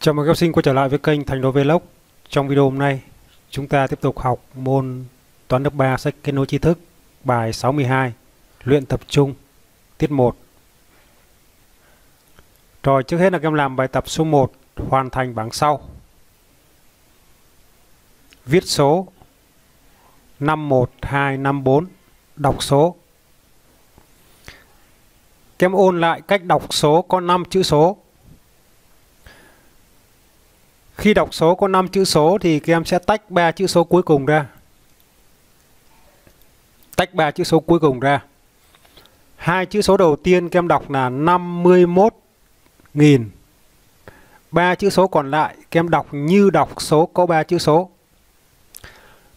Chào mừng các học sinh quay trở lại với kênh Thành Đô Vlog. Trong video hôm nay, chúng ta tiếp tục học môn toán lớp 3 sách kết nối tri thức, bài 62, luyện tập trung, tiết 1. Rồi, trước hết là các em làm bài tập số 1, hoàn thành bảng sau. Viết số 51254, đọc số. Các em ôn lại cách đọc số có 5 chữ số. Khi đọc số có 5 chữ số thì các em sẽ tách 3 chữ số cuối cùng ra. Tách 3 chữ số cuối cùng ra. Hai chữ số đầu tiên các em đọc là 51.000. Ba chữ số còn lại các em đọc như đọc số có 3 chữ số.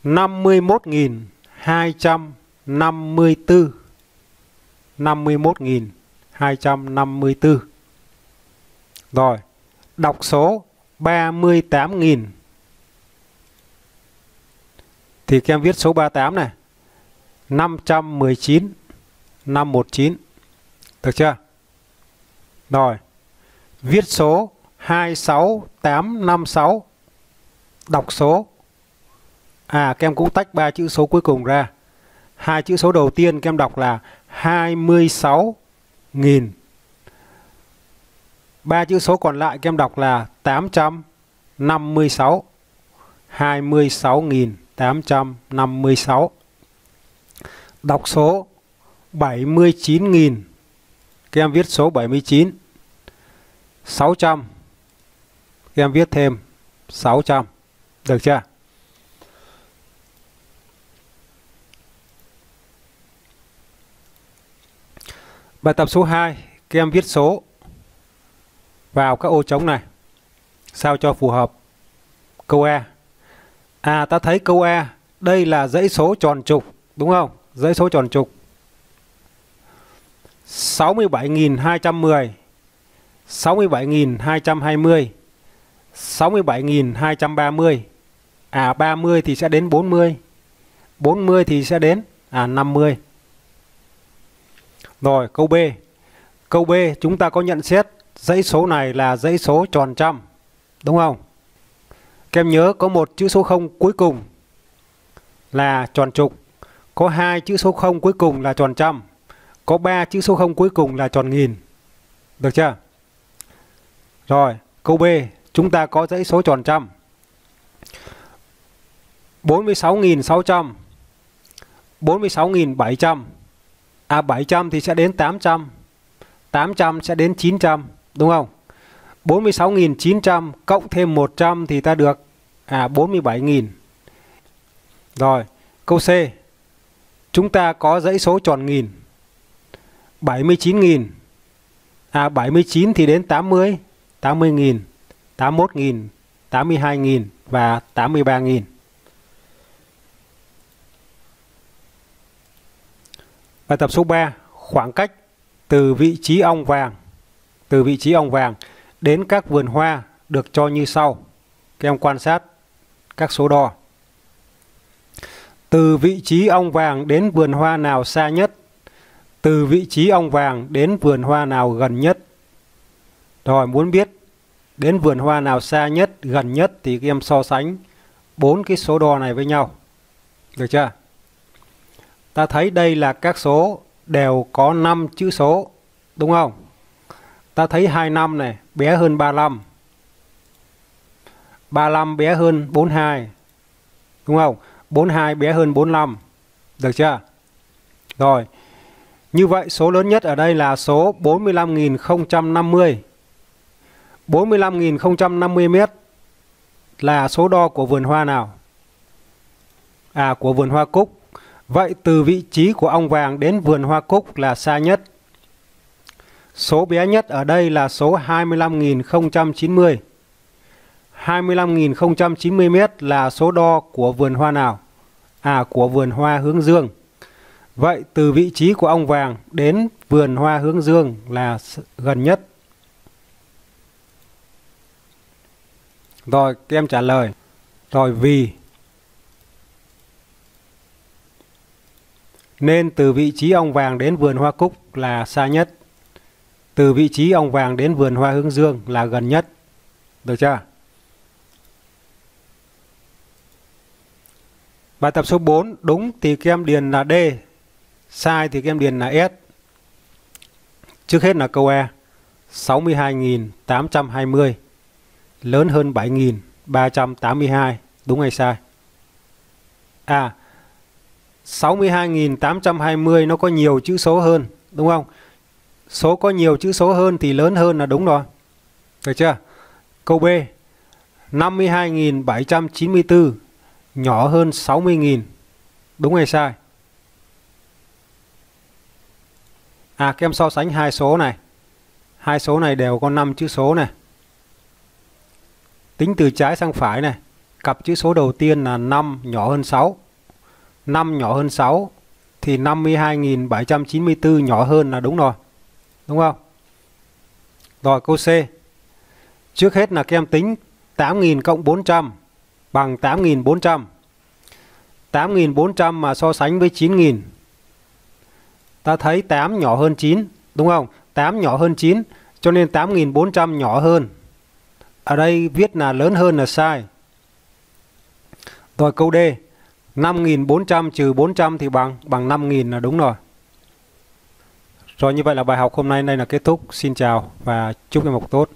51.254 51.254 Rồi, đọc số 38.000 Thì các em viết số 38 này. 519 519 Được chưa? Rồi. Viết số 26856 Đọc số. À các em cũng tách ba chữ số cuối cùng ra. Hai chữ số đầu tiên các em đọc là 26.000 Ba chữ số còn lại các em đọc là 856. 26.856. Đọc số 79.000. Các em viết số 79. 600. Các em viết thêm 600. Được chưa? Bài tập số 2, các em viết số vào các ô trống này sao cho phù hợp. Câu A. À ta thấy câu A, đây là dãy số tròn trục, đúng không? Dãy số tròn trục. 67.210 67.220 67.230 À 30 thì sẽ đến 40 40 thì sẽ đến à 50 Rồi câu B Câu B chúng ta có nhận xét dãy số này là dãy số tròn trăm, đúng không? Các em nhớ có một chữ số 0 cuối cùng là tròn trục, có hai chữ số 0 cuối cùng là tròn trăm, có ba chữ số 0 cuối cùng là tròn nghìn. Được chưa? Rồi, câu B, chúng ta có dãy số tròn trăm. 46.600 46.700 À 700 thì sẽ đến 800 800 sẽ đến 900 đúng không? 46.900 cộng thêm 100 thì ta được à 47.000. Rồi, câu C. Chúng ta có dãy số tròn nghìn. 79.000. À 79 thì đến 80, 80.000, 81.000, 82.000 và 83.000. Bài tập số 3, khoảng cách từ vị trí ong vàng từ vị trí ong vàng đến các vườn hoa được cho như sau. Các em quan sát các số đo. Từ vị trí ong vàng đến vườn hoa nào xa nhất? Từ vị trí ong vàng đến vườn hoa nào gần nhất? Rồi muốn biết đến vườn hoa nào xa nhất, gần nhất thì các em so sánh bốn cái số đo này với nhau. Được chưa? Ta thấy đây là các số đều có 5 chữ số, đúng không? Ta thấy 25 này, bé hơn 35. 35 bé hơn 42. Đúng không? 42 bé hơn 45. Được chưa? Rồi. Như vậy, số lớn nhất ở đây là số 45.050. 45.050 mét là số đo của vườn hoa nào? À của vườn hoa cúc. Vậy từ vị trí của ong vàng đến vườn hoa cúc là xa nhất. Số bé nhất ở đây là số 25.090. 25.090 mét là số đo của vườn hoa nào? À, của vườn hoa hướng dương. Vậy từ vị trí của ong vàng đến vườn hoa hướng dương là gần nhất. Rồi, các em trả lời. Rồi, vì. Nên từ vị trí ong vàng đến vườn hoa cúc là xa nhất. Từ vị trí ông vàng đến vườn hoa hướng dương là gần nhất. Được chưa? Bài tập số 4, đúng thì các em điền là D, sai thì các em điền là S. Trước hết là câu E, 62.820 lớn hơn 7.382, đúng hay sai? À, 62.820 nó có nhiều chữ số hơn, đúng không? Số có nhiều chữ số hơn thì lớn hơn là đúng rồi. Được chưa? Câu B, 52.794 nhỏ hơn 60.000. Đúng hay sai? À, các em so sánh hai số này. Hai số này đều có 5 chữ số này. Tính từ trái sang phải này. Cặp chữ số đầu tiên là 5 nhỏ hơn 6. 5 nhỏ hơn 6 thì 52.794 nhỏ hơn là đúng rồi. Đúng không? Rồi câu C. Trước hết là các em tính 8.000 cộng 400 bằng 8.400. 8.400 mà so sánh với 9.000. Ta thấy 8 nhỏ hơn 9, đúng không? 8 nhỏ hơn 9, cho nên 8.400 nhỏ hơn. Ở đây viết là lớn hơn là sai. Rồi câu D. 5.400 trừ 400 thì bằng bằng 5.000 là đúng rồi. Rồi như vậy là bài học hôm nay, đây là kết thúc. Xin chào và chúc em học tốt.